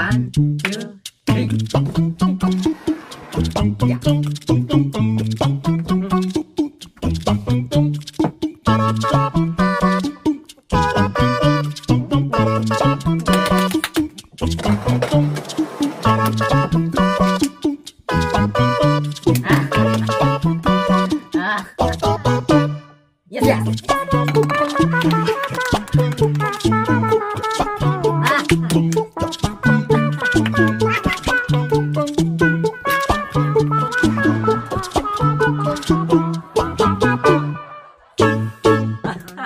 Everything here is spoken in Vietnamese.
One, two, three. Yeah. yeah.